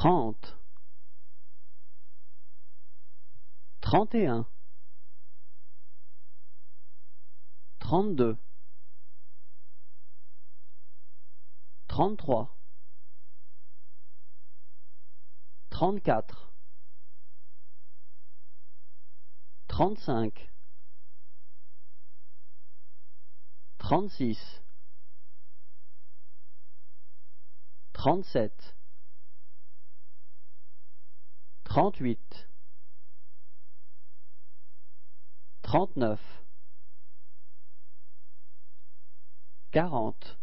trente, et un, trente-deux, trente-trois, trente-quatre, trente-cinq, trente-six, trente-sept, trente-huit, trente-neuf, quarante